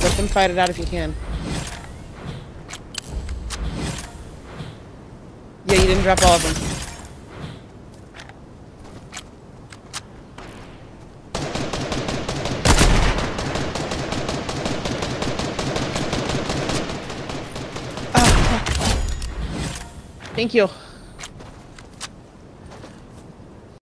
Let them fight it out if you can. Yeah, you didn't drop all of them. Ah, Thank you.